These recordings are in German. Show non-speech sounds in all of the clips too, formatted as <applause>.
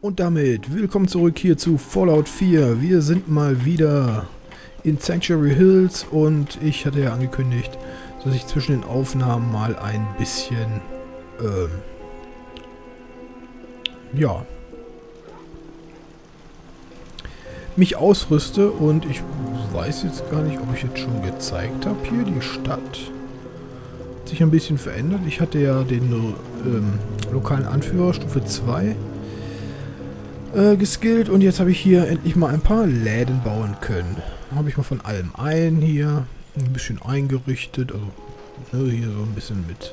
Und damit willkommen zurück hier zu Fallout 4. Wir sind mal wieder in Sanctuary Hills und ich hatte ja angekündigt, dass ich zwischen den Aufnahmen mal ein bisschen, ähm, ja, mich ausrüste und ich weiß jetzt gar nicht, ob ich jetzt schon gezeigt habe hier die Stadt. Hat sich ein bisschen verändert. Ich hatte ja den ähm, lokalen Anführer Stufe 2 äh, geskillt und jetzt habe ich hier endlich mal ein paar Läden bauen können. Habe ich mal von allem ein hier, ein bisschen eingerichtet, also ne, hier so ein bisschen mit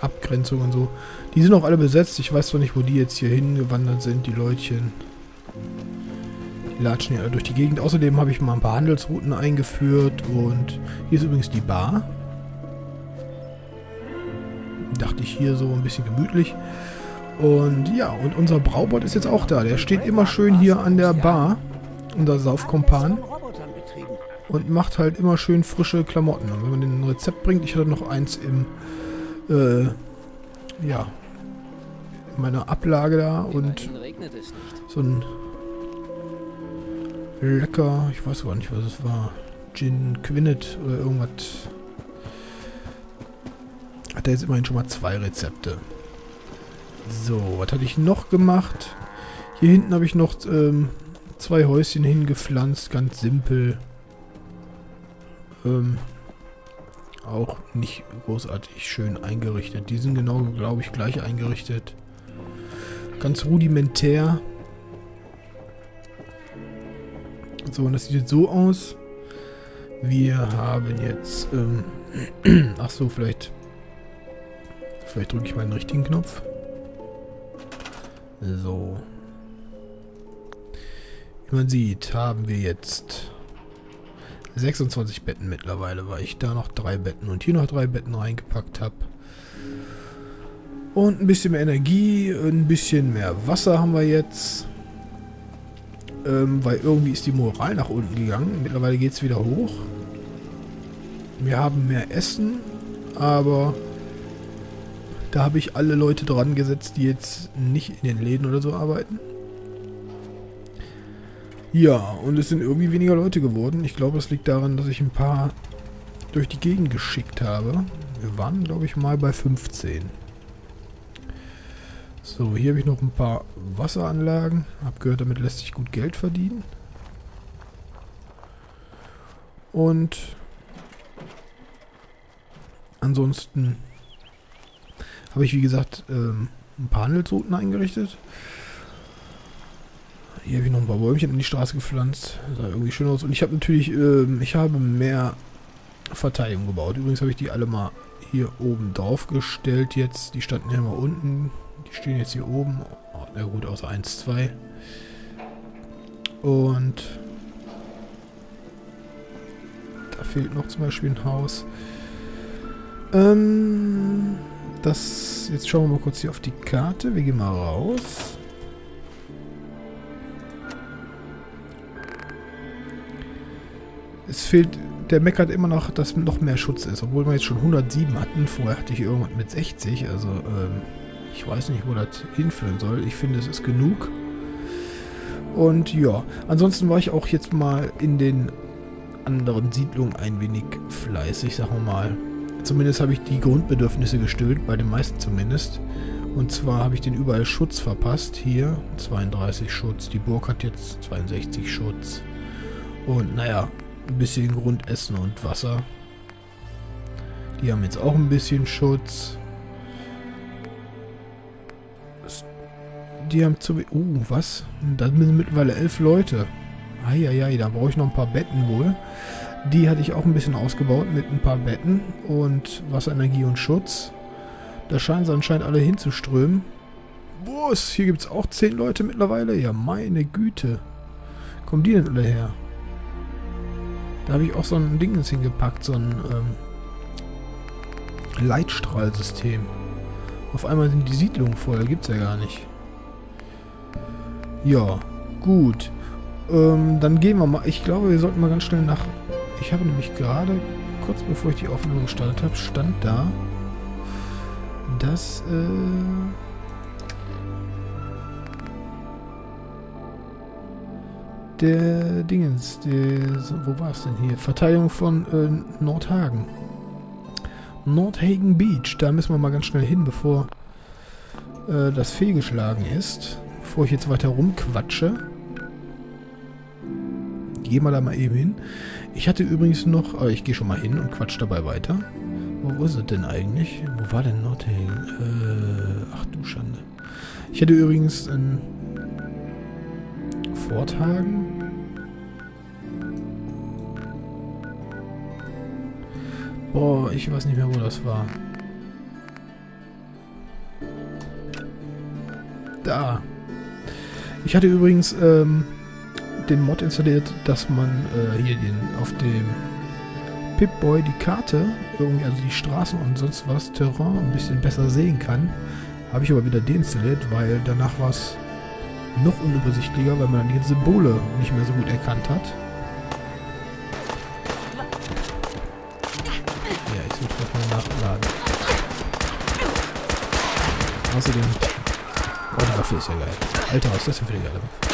Abgrenzung und so. Die sind auch alle besetzt. Ich weiß zwar nicht, wo die jetzt hier hingewandert sind, die Leutchen. Die latschen ja durch die Gegend. Außerdem habe ich mal ein paar Handelsrouten eingeführt und hier ist übrigens die Bar. Dachte ich hier so ein bisschen gemütlich. Und ja, und unser Braubot ist jetzt auch da. Der steht immer schön hier an der Bar, unser Saufkompan. Und macht halt immer schön frische Klamotten. Und wenn man den ein Rezept bringt, ich hatte noch eins im, äh, ja, in meiner Ablage da und so ein lecker, ich weiß gar nicht, was es war, Gin Quinnet oder irgendwas. Hat er jetzt immerhin schon mal zwei Rezepte. So, was hatte ich noch gemacht? Hier hinten habe ich noch ähm, zwei Häuschen hingepflanzt, ganz simpel. Ähm, auch nicht großartig schön eingerichtet. Die sind genau, glaube ich, gleich eingerichtet. Ganz rudimentär. So, und das sieht jetzt so aus. Wir haben jetzt... Ähm, <clears throat> ach so, vielleicht... Vielleicht drücke ich mal den richtigen Knopf. So. Wie man sieht, haben wir jetzt 26 Betten mittlerweile, weil ich da noch drei Betten und hier noch drei Betten reingepackt habe. Und ein bisschen mehr Energie, ein bisschen mehr Wasser haben wir jetzt. Ähm, weil irgendwie ist die Moral nach unten gegangen. Mittlerweile geht es wieder hoch. Wir haben mehr Essen, aber da habe ich alle Leute dran gesetzt, die jetzt nicht in den Läden oder so arbeiten. Ja, und es sind irgendwie weniger Leute geworden. Ich glaube, es liegt daran, dass ich ein paar durch die Gegend geschickt habe. Wir waren, glaube ich, mal bei 15. So, hier habe ich noch ein paar Wasseranlagen. Hab gehört, damit lässt sich gut Geld verdienen. Und ansonsten habe ich, wie gesagt, ähm, ein paar Handelsrouten eingerichtet. Hier habe ich noch ein paar Bäumchen in die Straße gepflanzt. Sah irgendwie schön aus. Und ich habe natürlich, ähm, ich habe mehr Verteidigung gebaut. Übrigens habe ich die alle mal hier oben drauf gestellt jetzt. Die standen ja mal unten. Die stehen jetzt hier oben. Oh, na gut, außer 1, 2. Und da fehlt noch zum Beispiel ein Haus. Ähm das... Jetzt schauen wir mal kurz hier auf die Karte. Wir gehen mal raus. Es fehlt... Der meckert immer noch, dass noch mehr Schutz ist. Obwohl wir jetzt schon 107 hatten. Vorher hatte ich irgendwas mit 60. Also, ähm, ich weiß nicht, wo das hinführen soll. Ich finde, es ist genug. Und ja, ansonsten war ich auch jetzt mal in den anderen Siedlungen ein wenig fleißig, sagen wir mal. Zumindest habe ich die Grundbedürfnisse gestillt, bei den meisten zumindest. Und zwar habe ich den überall Schutz verpasst. Hier 32 Schutz. Die Burg hat jetzt 62 Schutz. Und naja, ein bisschen Grundessen und Wasser. Die haben jetzt auch ein bisschen Schutz. Die haben zu... Uh, was? Da sind mittlerweile elf Leute. Eieiei, da brauche ich noch ein paar Betten wohl. Die hatte ich auch ein bisschen ausgebaut mit ein paar Betten und Wasserenergie und Schutz. Da scheinen sie anscheinend alle hinzuströmen. Was? Hier gibt es auch zehn Leute mittlerweile? Ja, meine Güte. Kommen die denn alle her? Da habe ich auch so ein Ding hingepackt, so ein ähm, Leitstrahlsystem. Auf einmal sind die Siedlungen voll, gibt es ja gar nicht. Ja, gut. Ähm, dann gehen wir mal. Ich glaube, wir sollten mal ganz schnell nach ich habe nämlich gerade, kurz bevor ich die Aufnahme gestartet habe, stand da, dass, äh, Der Dingens, der, wo war es denn hier? Verteidigung von äh, Nordhagen. Nordhagen Beach, da müssen wir mal ganz schnell hin, bevor äh, das fehlgeschlagen ist. Bevor ich jetzt weiter rumquatsche. Gehen wir da mal eben hin. Ich hatte übrigens noch, äh, ich gehe schon mal hin und quatsch dabei weiter. Wo ist es denn eigentlich? Wo war denn Nordhagen? Äh, ach du Schande. Ich hatte übrigens ein Vortagen. Boah, ich weiß nicht mehr, wo das war. Da. Ich hatte übrigens ähm, den Mod installiert, dass man äh, hier den auf dem Pip-Boy die Karte, irgendwie also die Straßen und sonst was, Terrain ein bisschen besser sehen kann. Habe ich aber wieder deinstalliert, weil danach war es noch unübersichtlicher, weil man dann die Symbole nicht mehr so gut erkannt hat. Ja, ich muss das mal nachladen. Außerdem... Oh, die Waffe ist ja geil. Alter, was ist das denn für eine geile Waffe?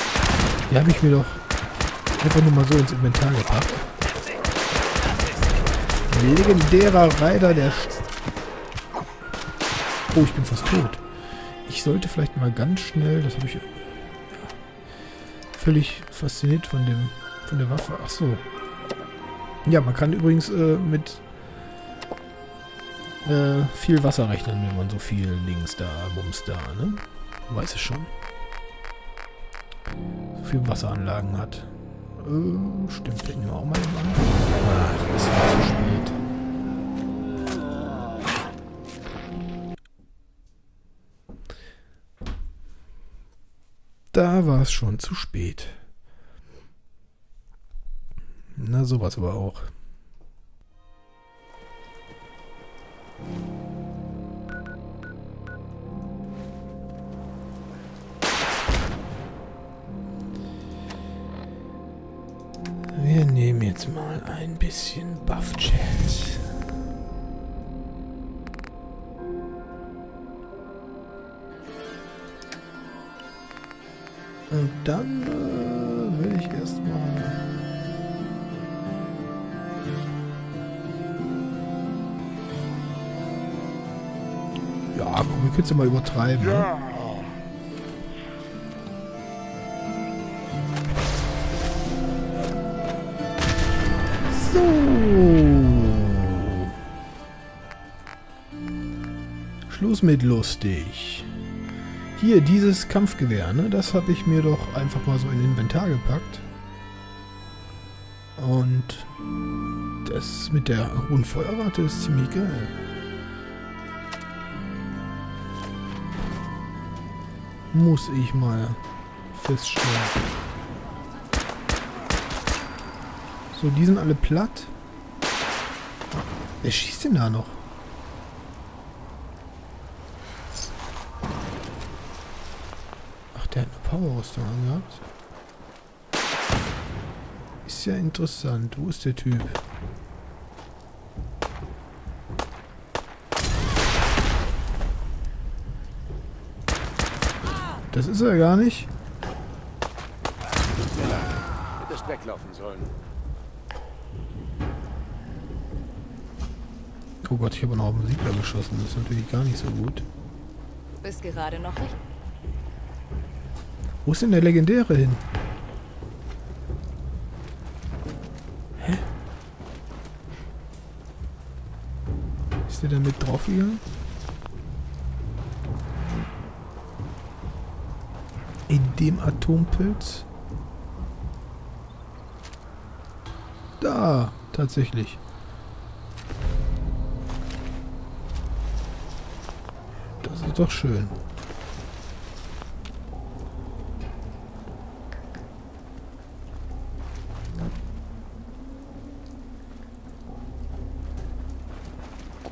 Die habe ich mir doch einfach nur mal so ins Inventar gepackt. Legendärer Reiter der... St oh, ich bin fast tot. Ich sollte vielleicht mal ganz schnell... Das habe ich völlig fasziniert von dem von der Waffe. Ach so. Ja, man kann übrigens äh, mit äh, viel Wasser rechnen, wenn man so viel Links da, Bums da, ne? Weiß es schon. So viele Wasseranlagen hat. Äh, stimmt, den wir auch mal an. Ach, ist war zu spät. Da war es schon zu spät. Na, sowas aber auch. Wir nehmen jetzt mal ein bisschen Buff-Chat. Und dann äh, will ich erstmal... Ja, komm, wir können es ja mal übertreiben. Ne? Ja. Ne? Schluss mit lustig. Hier, dieses Kampfgewehr, ne? Das habe ich mir doch einfach mal so in Inventar gepackt. Und das mit der hohen Feuerrate ist ziemlich geil. Muss ich mal feststellen. So, die sind alle platt. Wer schießt denn da noch? Powerrüstung angehabt. Ist ja interessant. Wo ist der Typ? Das ist er gar nicht. Hättest weglaufen sollen. Oh Gott, ich habe noch auf den Siegler geschossen. Das ist natürlich gar nicht so gut. Bist gerade noch nicht? Wo ist denn der Legendäre hin? Hä? Ist der da mit draufgegangen? In dem Atompilz? Da, tatsächlich. Das ist doch schön.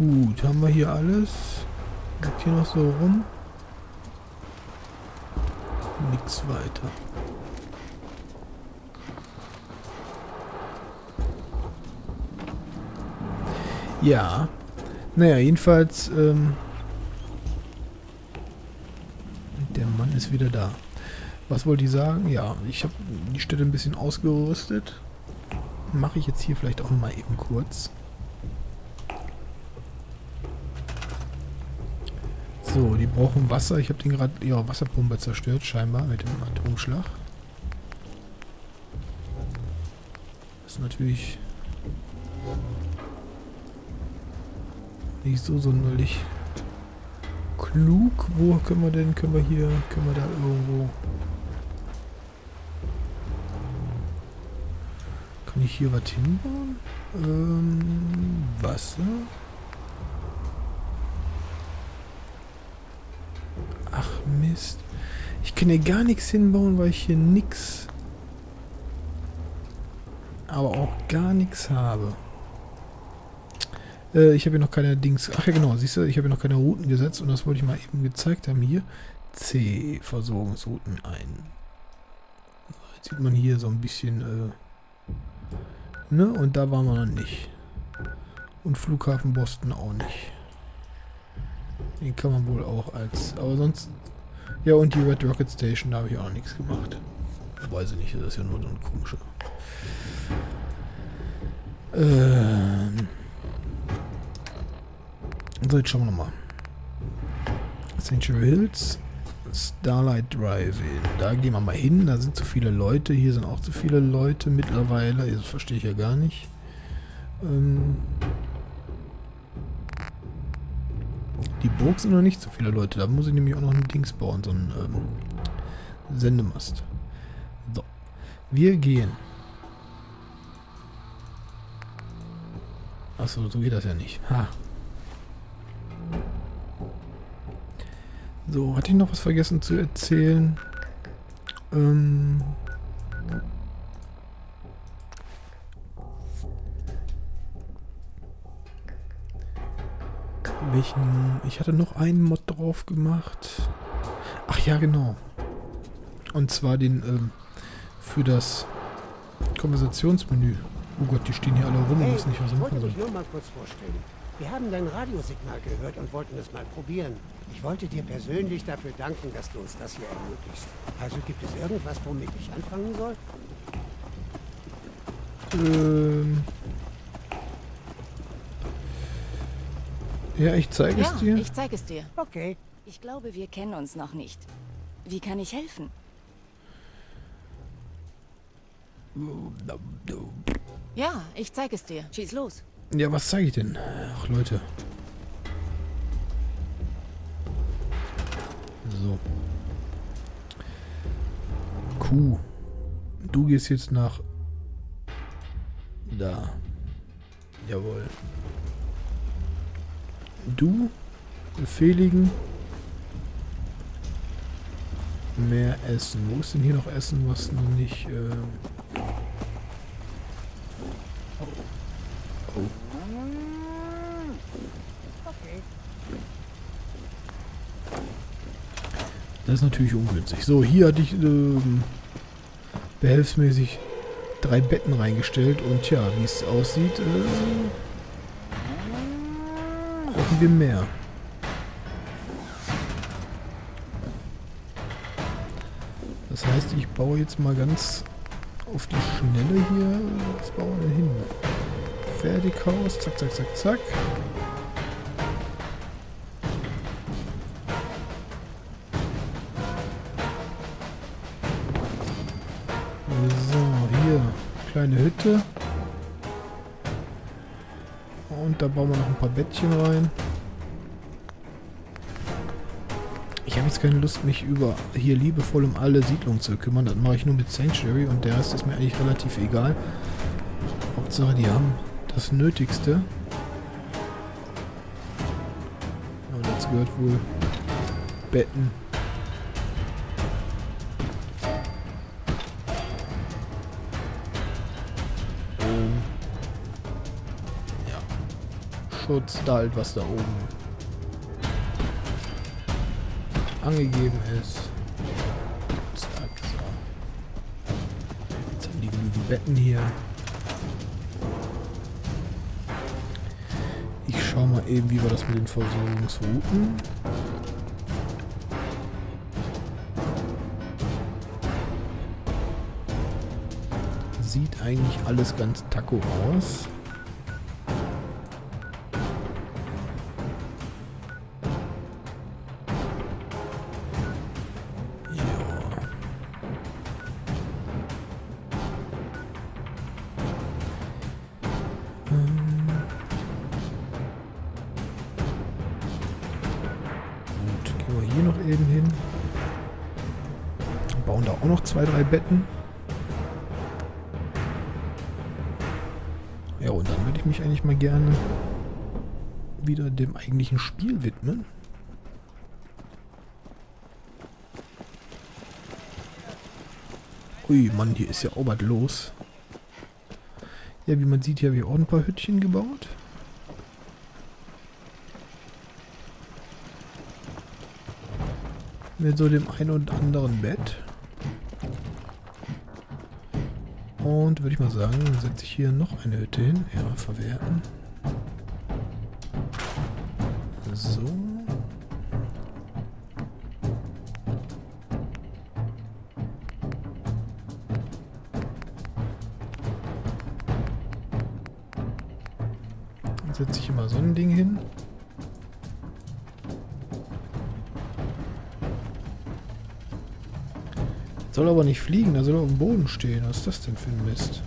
Gut, haben wir hier alles? Liegt hier noch so rum? Nix weiter. Ja. Naja, jedenfalls, ähm, der Mann ist wieder da. Was wollte ich sagen? Ja, ich habe die Städte ein bisschen ausgerüstet. Mache ich jetzt hier vielleicht auch mal eben kurz. So, die brauchen Wasser. Ich habe den gerade ihre Wasserpumpe zerstört, scheinbar, mit dem Atomschlag. Das ist natürlich nicht so sonderlich klug. Wo können wir denn, können wir hier, können wir da irgendwo... Kann ich hier was hinbauen? Ähm, Wasser? Ach Mist. Ich kann hier gar nichts hinbauen, weil ich hier nichts... Aber auch gar nichts habe. Äh, ich habe hier noch keine Dings... Ach ja genau, siehst du, ich habe hier noch keine Routen gesetzt und das wollte ich mal eben gezeigt haben hier. C, Versorgungsrouten ein. Jetzt sieht man hier so ein bisschen... Äh, ne, und da waren wir noch nicht. Und Flughafen Boston auch nicht. Den kann man wohl auch als... Aber sonst... Ja, und die Red Rocket Station, da habe ich auch nichts gemacht. Weiß ich nicht, das ist ja nur so ein komischer... Ähm... So, jetzt schauen wir nochmal. Century Hills, Starlight Drive-In. Da gehen wir mal hin. Da sind zu viele Leute. Hier sind auch zu viele Leute mittlerweile. Das verstehe ich ja gar nicht. Ähm die Burg sind noch nicht so viele Leute. Da muss ich nämlich auch noch ein Dings bauen. So ein ähm, Sendemast. So. Wir gehen. Achso, so geht das ja nicht. Ha. So, hatte ich noch was vergessen zu erzählen? Ähm... Welchen... Ich hatte noch einen Mod drauf gemacht. Ach ja, genau. Und zwar den, ähm, für das Konversationsmenü. Oh Gott, die stehen hier alle rum und wissen nicht, was sie machen sollen. Ich nur mal kurz vorstellen. Wir haben dein Radiosignal gehört und wollten es mal probieren. Ich wollte dir persönlich dafür danken, dass du uns das hier ermöglicht. Also gibt es irgendwas, womit ich anfangen soll? Ähm. Ja, ich zeige Ja, es dir. ich zeige es dir. Okay. Ich glaube, wir kennen uns noch nicht. Wie kann ich helfen? Ja, ich zeige es dir. Schieß los. Ja, was zeige ich denn? Ach, Leute. So. Kuh. Du gehst jetzt nach... Da. Jawohl. Du befehligen mehr Essen. Wo ist denn hier noch Essen, was noch nicht... Äh oh. Das ist natürlich ungünstig. So, hier hatte ich ähm, behelfsmäßig drei Betten reingestellt und tja, wie es aussieht, äh, brauchen wir mehr. Das heißt, ich baue jetzt mal ganz auf die Schnelle hier. Was bauen wir hin? Fertighaus, zack, zack, zack, zack. So, hier. Kleine Hütte. Da bauen wir noch ein paar Bettchen rein. Ich habe jetzt keine Lust, mich über hier liebevoll um alle Siedlungen zu kümmern. Das mache ich nur mit Sanctuary und der Rest ist mir eigentlich relativ egal. Hauptsache, die haben das Nötigste. Und dazu gehört wohl Betten. Brandschutz, da halt was da oben angegeben ist. Zack, so. Jetzt haben die genügend Betten hier. Ich schau mal eben, wie wir das mit den Versorgungsrouten. Sieht eigentlich alles ganz taco aus. Eigentlichen Spiel widmen. Ui, Mann, hier ist ja auch was los. Ja, wie man sieht, hier habe ich auch ein paar Hütchen gebaut. Mit so dem ein und anderen Bett. Und würde ich mal sagen, setze ich hier noch eine Hütte hin. Ja, verwerten. So. Dann setze ich immer so ein Ding hin. Soll aber nicht fliegen, da soll er auf dem Boden stehen. Was ist das denn für ein Mist?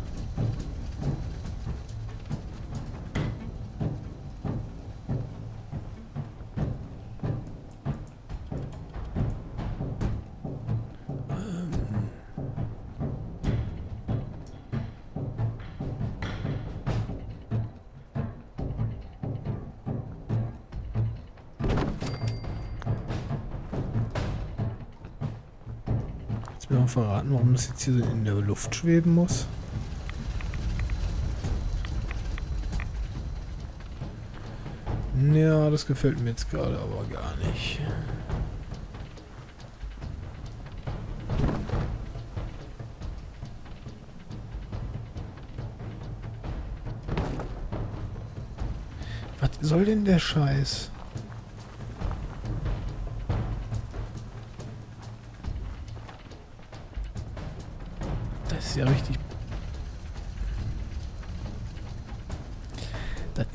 Das jetzt hier in der Luft schweben muss? Ja, das gefällt mir jetzt gerade aber gar nicht. Was soll denn der Scheiß?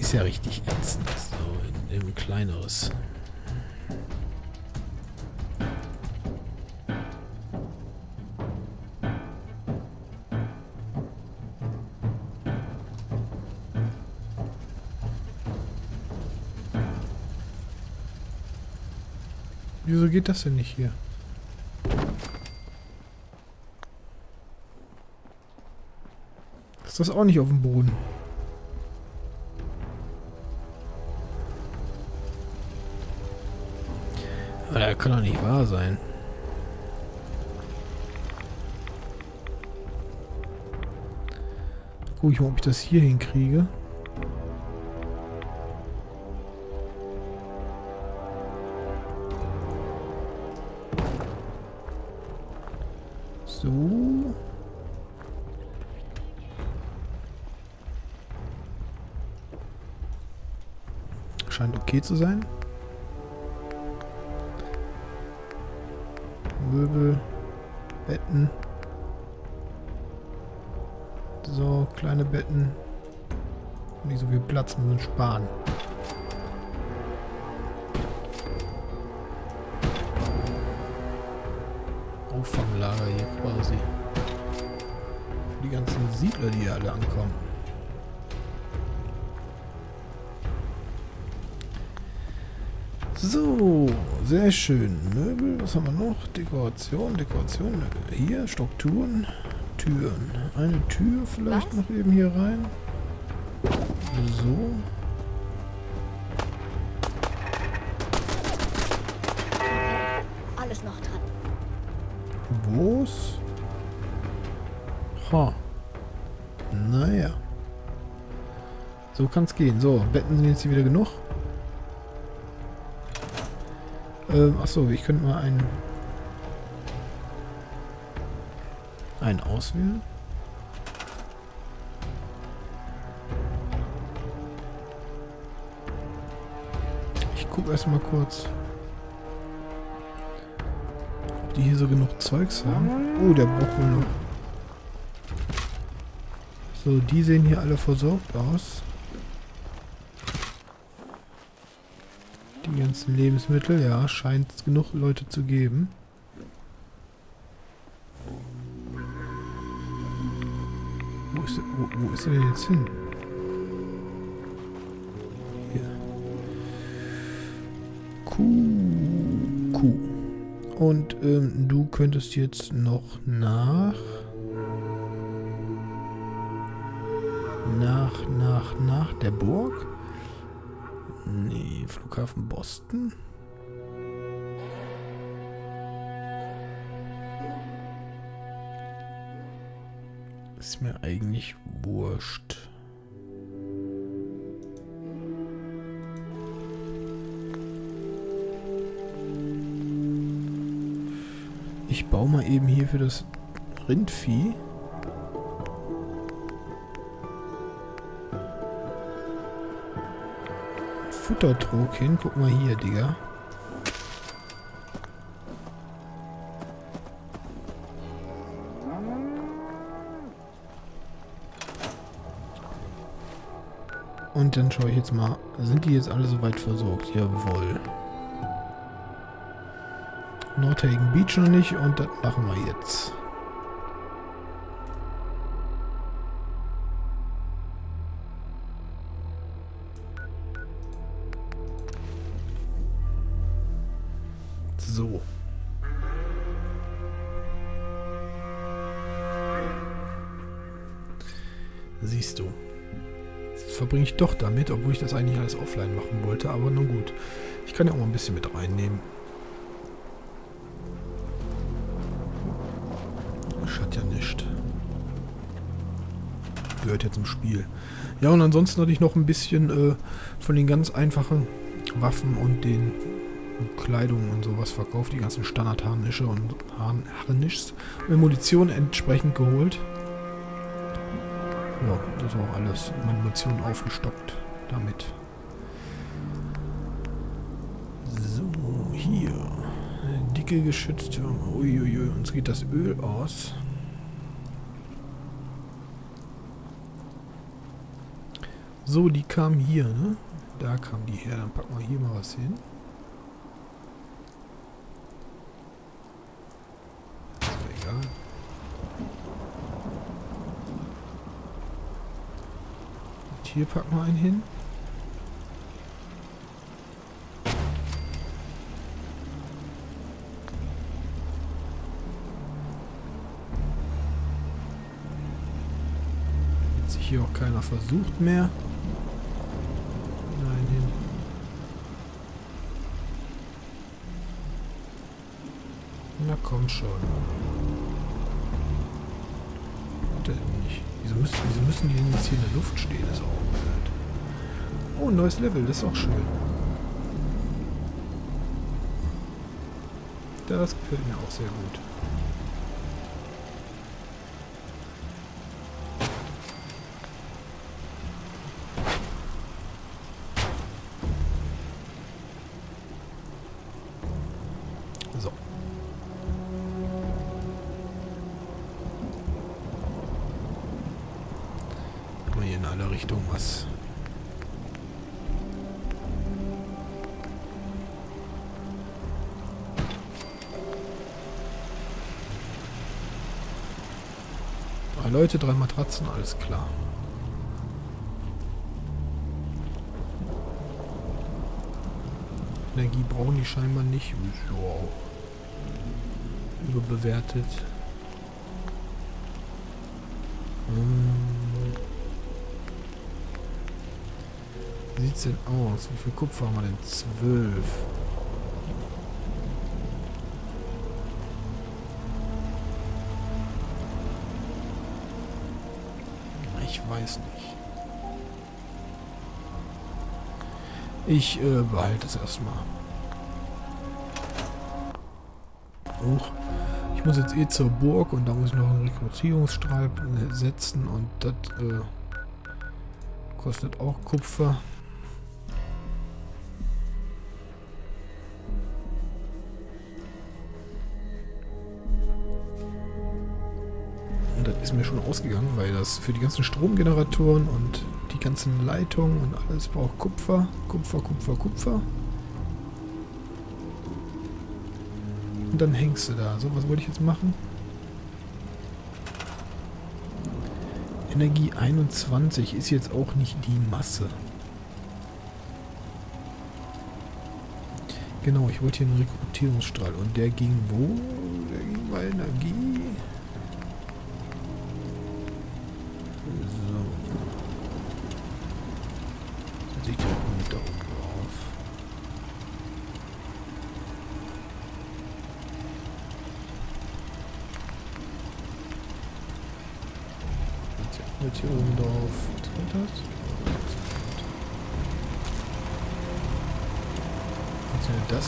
Ist ja richtig ätzend. So, in, in kleineres. Wieso geht das denn nicht hier? Ist das auch nicht auf dem Boden? Kann doch nicht wahr sein. Guck ich mal, ob ich das hier hinkriege. So. Scheint okay zu sein. Möbel, Betten. So, kleine Betten. Nicht so viel Platz, müssen sparen. Auffanglager hier quasi. Für die ganzen Siedler, die hier alle ankommen. So, sehr schön. Möbel, was haben wir noch? Dekoration, Dekoration. Hier, Strukturen, Türen. Eine Tür vielleicht was? noch eben hier rein. So. Alles noch dran. Wo's? Ha. Naja. So kann's gehen. So, Betten sind jetzt hier wieder genug. Ähm, achso, ich könnte mal einen... einen auswählen. Ich gucke erstmal kurz, ob die hier so genug Zeugs haben. Oh, der braucht wohl noch. So, die sehen hier alle versorgt aus. Die ganzen Lebensmittel, ja, scheint es genug Leute zu geben. Wo ist, wo, wo ist er denn jetzt hin? Hier. Kuh. Kuh. Und ähm, du könntest jetzt noch nach... Nach, nach, nach der Burg? Nee, Flughafen Boston? Ist mir eigentlich wurscht. Ich baue mal eben hier für das Rindvieh. Futtertrog hin. Guck mal hier, Digga. Und dann schaue ich jetzt mal, sind die jetzt alle soweit versorgt? Jawohl. Nordhagen Beach noch nicht und das machen wir jetzt. Doch damit, obwohl ich das eigentlich alles offline machen wollte, aber nun gut. Ich kann ja auch mal ein bisschen mit reinnehmen. Schadet ja nicht. Gehört ja zum Spiel. Ja, und ansonsten hatte ich noch ein bisschen äh, von den ganz einfachen Waffen und den Kleidung und sowas verkauft. Die ganzen Standard-Harnische und Harnischs. Und Munition entsprechend geholt. Ja, das war auch alles. Meine Munition aufgestockt damit. So, hier. Dicke Geschütztürme. Uiuiui, uns geht das Öl aus. So, die kam hier, ne? Da kam die her. Dann packen wir hier mal was hin. Ist aber egal. Und hier packen wir einen hin. Damit sich hier auch keiner versucht mehr. Nein, hin. Na komm schon. Warte nicht. Wieso müssen, wieso müssen die denn jetzt hier in der Luft stehen? Das ist auch blöd. Oh, neues Level. Das ist auch schön. Das gefällt mir auch sehr gut. alle Richtungen was. Drei Leute, drei Matratzen, alles klar. Energie brauchen die scheinbar nicht. Wow. Überbewertet. Hm. 15 aus. Wie viel Kupfer haben wir denn? 12. Ich weiß nicht. Ich äh, behalte es erstmal. Hoch. Ich muss jetzt eh zur Burg und da muss ich noch einen Rekrutierungsstrahl setzen und das äh, kostet auch Kupfer. Ist mir schon ausgegangen, weil das für die ganzen Stromgeneratoren und die ganzen Leitungen und alles braucht Kupfer. Kupfer, Kupfer, Kupfer. Und dann hängst du da. So, was wollte ich jetzt machen? Energie 21 ist jetzt auch nicht die Masse. Genau, ich wollte hier einen Rekrutierungsstrahl. Und der ging wo? Der ging bei Energie.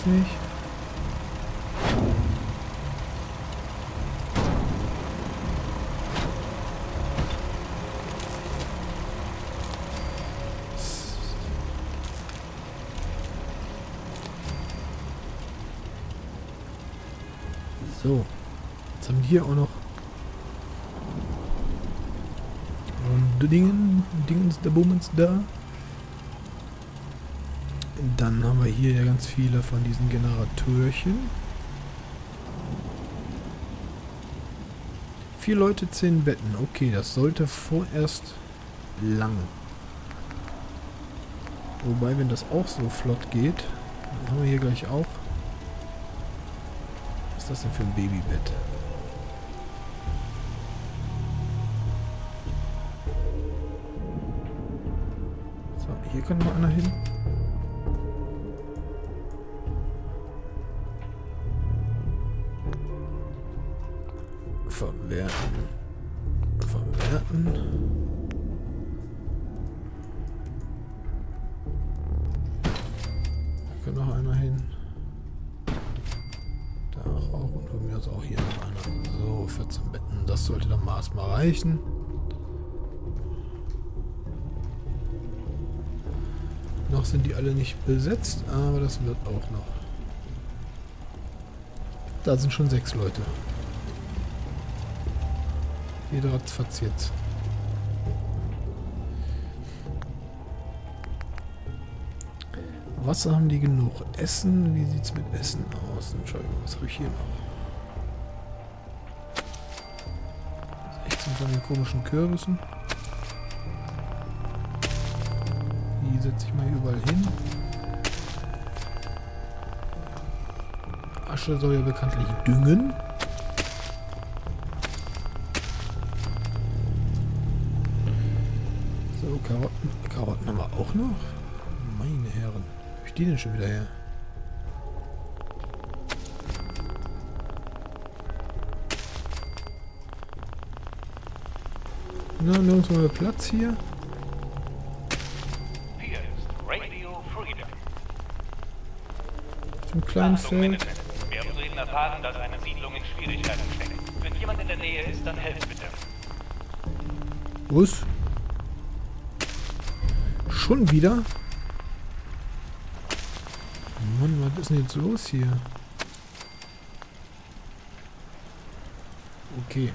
Das nicht? So. Jetzt haben wir hier auch noch Dingen, Dingens, der Bummens da. Dann haben wir hier ja ganz viele von diesen Generatorchen. Vier Leute, zehn Betten. Okay, das sollte vorerst lang. Wobei, wenn das auch so flott geht, dann haben wir hier gleich auch. Was ist das denn für ein Babybett? So, hier kann mal einer hin. Mal erstmal reichen. Noch sind die alle nicht besetzt, aber das wird auch noch. Da sind schon sechs Leute. Jeder ratzfatz jetzt. Wasser haben die genug. Essen, wie sieht's mit Essen aus? Entschuldigung, was habe ich hier noch? 16 von den komischen Kürbissen. Die setze ich mal überall hin. Asche soll ja bekanntlich düngen. So, Karotten, Karotten haben wir auch noch. Meine Herren. Wo ich die denn schon wieder her? Na, nirgendwo mehr Platz hier. Hier ist. Zum kleinen Feld. Wir haben soeben erfahren, dass eine Siedlung in Schwierigkeiten steckt. Wenn jemand in der Nähe ist, dann helft bitte. Was? Schon wieder? Mann, was ist denn jetzt los hier? Okay.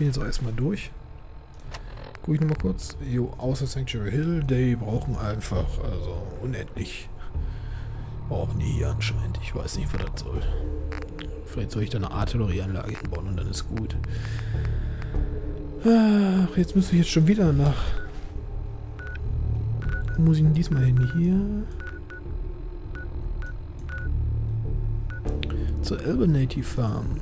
Bin jetzt auch erstmal durch. Guck ich nochmal kurz. Jo, außer Sanctuary Hill, die brauchen einfach, also unendlich. Brauchen die hier anscheinend. Ich weiß nicht, was das soll. Vielleicht soll ich da eine Artillerieanlage hinbauen und dann ist gut. Ach, jetzt müsste ich jetzt schon wieder nach. Wo muss ich denn diesmal hin? Hier. Zur Albernati Farm.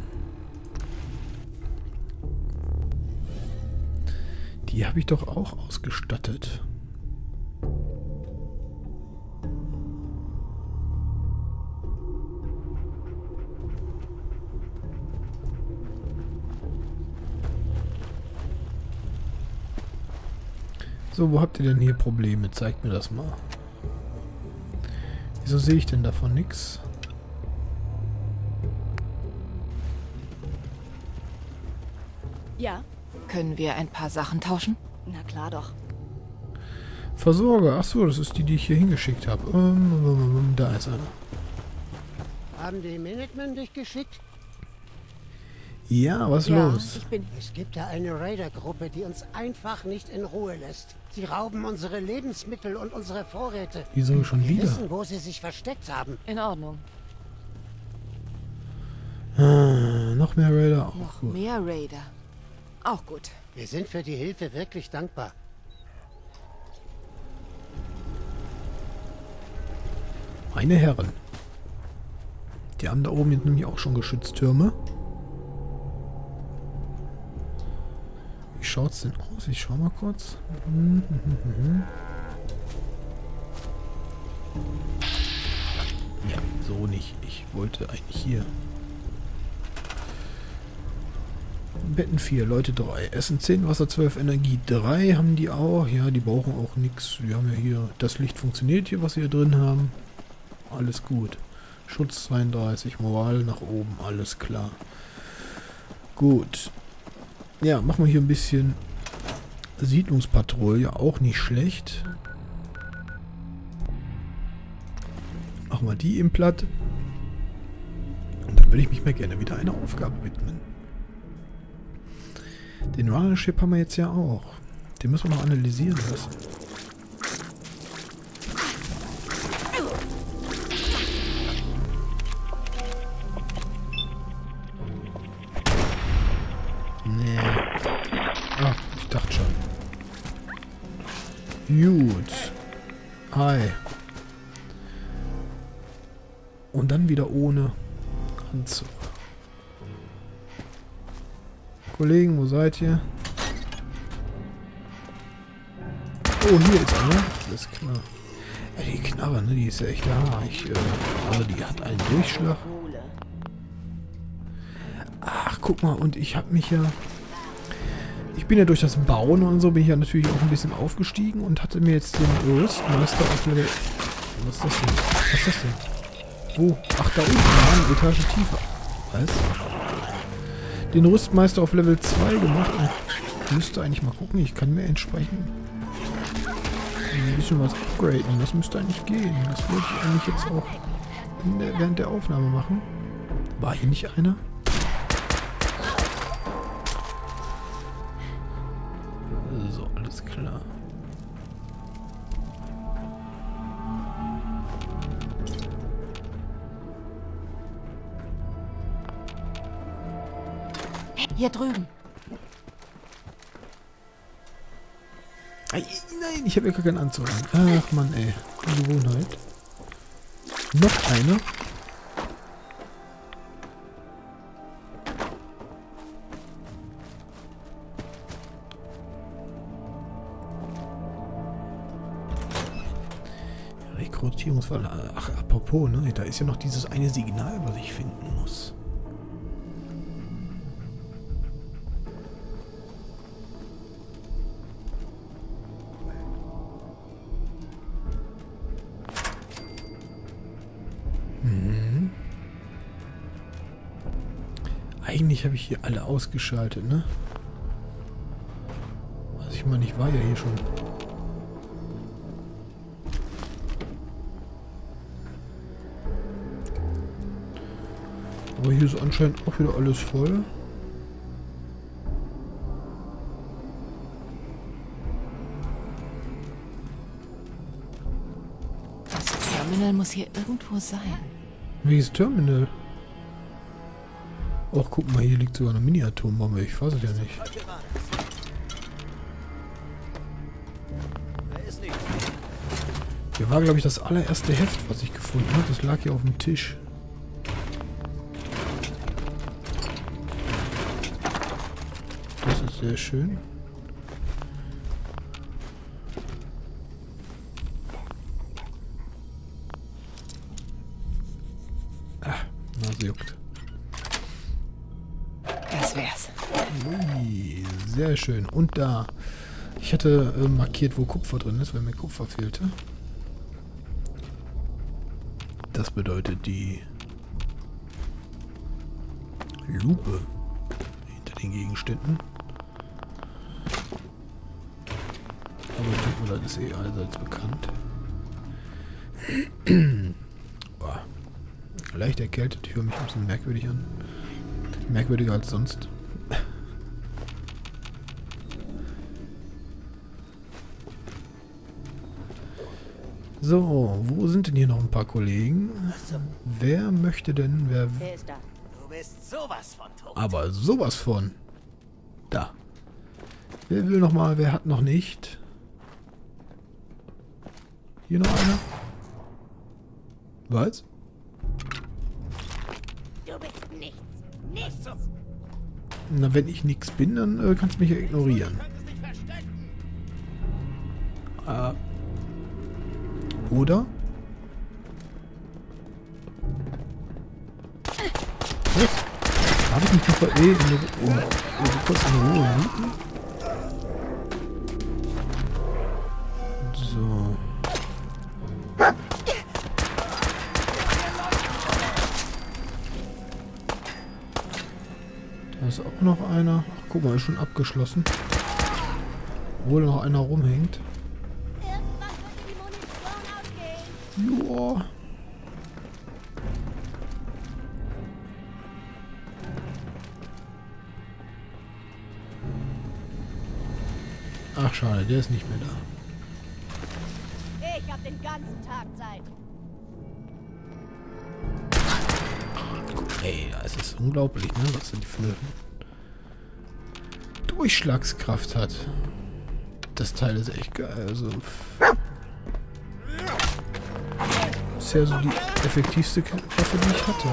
Die habe ich doch auch ausgestattet. So, wo habt ihr denn hier Probleme? Zeigt mir das mal. Wieso sehe ich denn davon nichts? Ja, Können wir ein paar Sachen tauschen? na klar doch. Versorger. Achso, das ist die, die ich hier hingeschickt habe. Ähm, da ist einer. Haben die Minutemen dich geschickt? Ja, was ist ja, los? ich bin... Es gibt da eine Raider-Gruppe, die uns einfach nicht in Ruhe lässt. Sie rauben unsere Lebensmittel und unsere Vorräte. Wieso schon Wir wieder? wissen, wo sie sich versteckt haben. In Ordnung. Ah, noch mehr Raider, auch Noch gut. mehr Raider. Auch gut. Wir sind für die Hilfe wirklich dankbar. Meine Herren. Die haben da oben jetzt nämlich auch schon Geschütztürme. Wie schaut's denn aus? Ich schau mal kurz. Ja, so nicht. Ich wollte eigentlich hier. Betten 4, Leute 3. Essen 10, Wasser 12, Energie 3 haben die auch. Ja, die brauchen auch nichts. Wir haben ja hier, das Licht funktioniert hier, was wir hier drin haben. Alles gut. Schutz 32, Moral nach oben, alles klar. Gut. Ja, machen wir hier ein bisschen Siedlungspatrouille, auch nicht schlecht. Machen wir die im Platt. Und dann würde ich mich mal gerne wieder einer Aufgabe widmen. Den Runnership haben wir jetzt ja auch. Den müssen wir noch analysieren lassen. Nee. Ah, ich dachte schon. Gut. Hi. Und dann wieder ohne Anzug. Kollegen, wo seid ihr? Oh, hier ist einer. Alles klar. Ja, die Knarre, ne, die ist ja echt da. Ich, äh, aber die hat einen Durchschlag. Ach, guck mal, und ich habe mich ja... Ich bin ja durch das Bauen und so bin ich ja natürlich auch ein bisschen aufgestiegen und hatte mir jetzt den Rüstmeister auf Level... Was ist das denn? Was ist das denn? Oh, ach, da unten, eine Etage tiefer. Was? Den Rüstmeister auf Level 2 gemacht und müsste eigentlich mal gucken. Ich kann mir entsprechend ein bisschen was upgraden. Das müsste eigentlich gehen. Das würde ich eigentlich jetzt auch der, während der Aufnahme machen. War hier nicht einer? Hier drüben. Ei, nein, ich habe ja gar keinen Anzug an. Ach man, ey. Gewohnheit. Noch einer. Rekrutierungsfall. Ach, apropos, ne? Da ist ja noch dieses eine Signal, was ich finden muss. Eigentlich habe ich hier alle ausgeschaltet, ne? Also ich meine, ich war ja hier schon. Aber hier ist anscheinend auch wieder alles voll. Das Terminal muss hier irgendwo sein. Welches Terminal? Och, guck mal, hier liegt sogar eine Mini-Atombombe. Ich fasse es ja nicht. Hier war, glaube ich, das allererste Heft, was ich gefunden habe. Das lag hier auf dem Tisch. Das ist sehr schön. Schön. Und da. Ich hatte äh, markiert, wo Kupfer drin ist, weil mir Kupfer fehlte. Das bedeutet die Lupe hinter den Gegenständen. Aber ich denke mal, das ist eh allseits bekannt. <clears throat> Boah. Leicht erkältet. Ich höre mich ein bisschen merkwürdig an. Merkwürdiger als sonst. So, wo sind denn hier noch ein paar Kollegen? Wer möchte denn, wer... Wer ist da? Du bist sowas von tot. Aber sowas von. Da. Wer will noch mal, wer hat noch nicht? Hier noch einer? Was? Du bist nichts. Nichts. Na, wenn ich nix bin, dann äh, kannst du mich ja ignorieren. Äh, oder? Was? Darf ich noch mal eh in, in, in, in, kurz in Ruhe mieten? So. Da ist auch noch einer. Ach, guck mal, ist schon abgeschlossen. Obwohl noch einer rumhängt. Der ist nicht mehr da. Ich hab den ganzen Tag Zeit. Ey, das ist unglaublich, ne? Was die für eine Durchschlagskraft hat. Das Teil ist echt geil. Also. Bisher so die effektivste Waffe, die ich hatte.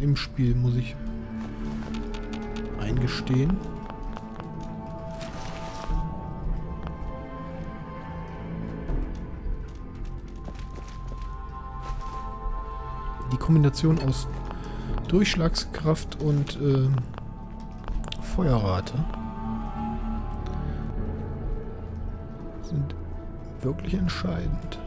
Im Spiel, muss ich eingestehen. Kombination aus Durchschlagskraft und äh, Feuerrate sind wirklich entscheidend.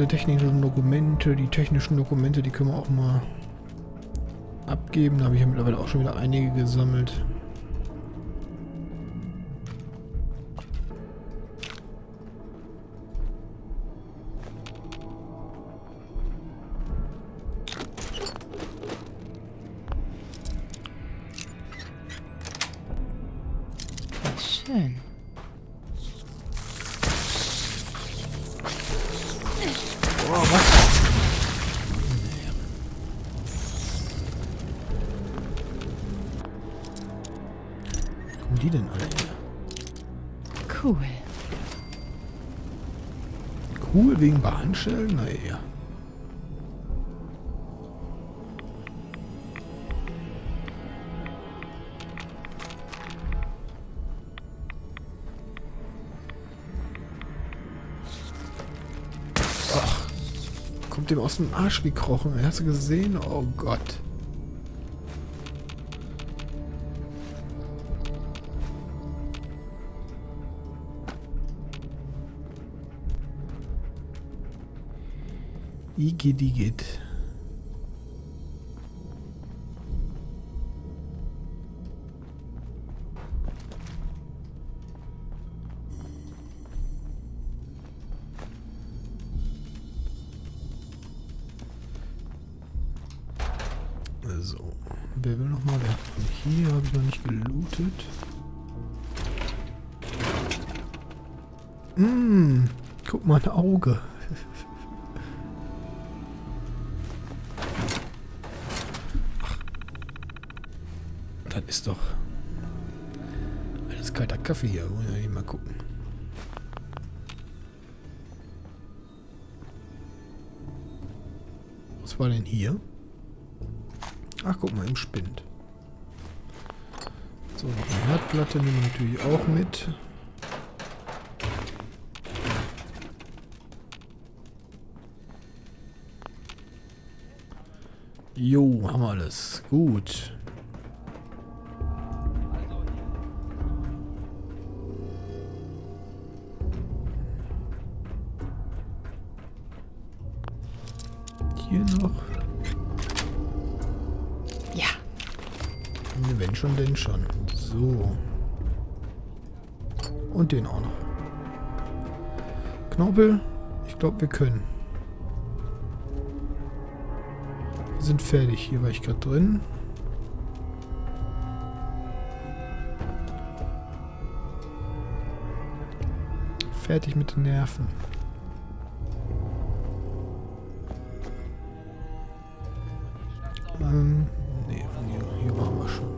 Ah, ganz viele technische Dokumente. Die technischen Dokumente, die können wir auch mal abgeben. Da habe ich ja mittlerweile auch schon wieder einige gesammelt. Oh, was? Wo kommen die denn alle her? Cool. Cool wegen Bahnstellen? Naja. Dem aus dem Arsch gekrochen. Hast du gesehen? Oh Gott. Igidigit. Gelootet. Hm, guck mal, ein Auge. Das ist doch alles kalter Kaffee hier. Wollen wir mal gucken. Was war denn hier? Ach, guck mal, im Spind. So, eine Herdplatte nehmen wir natürlich auch mit. Jo, haben wir alles. Gut. Glaube, wir können. Wir sind fertig. Hier war ich gerade drin. Fertig mit den Nerven. Ähm, nee, hier, hier waren wir schon.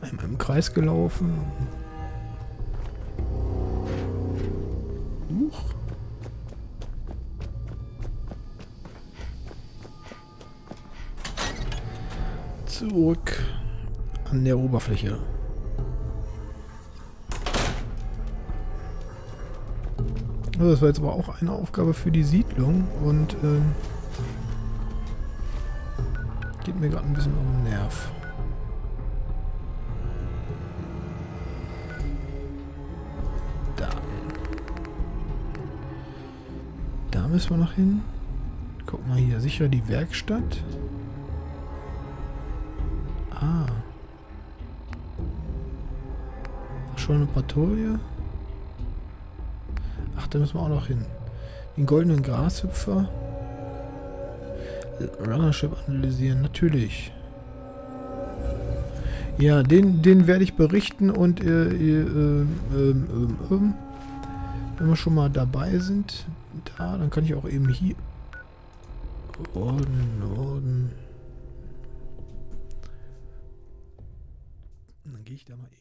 Einmal im Kreis gelaufen. Zurück an der Oberfläche. Also das war jetzt aber auch eine Aufgabe für die Siedlung und ähm, geht mir gerade ein bisschen um den Nerv. Da. Da müssen wir noch hin. Guck mal hier, sicher die Werkstatt. Schon eine Patrouille? Ach, da müssen wir auch noch hin. Den goldenen Grashüpfer. Runnership analysieren, natürlich. Ja, den, den werde ich berichten und äh, äh, ähm, wenn wir schon mal dabei sind, da, dann kann ich auch eben hier. Norden, Norden. Dann gehe ich da mal eben.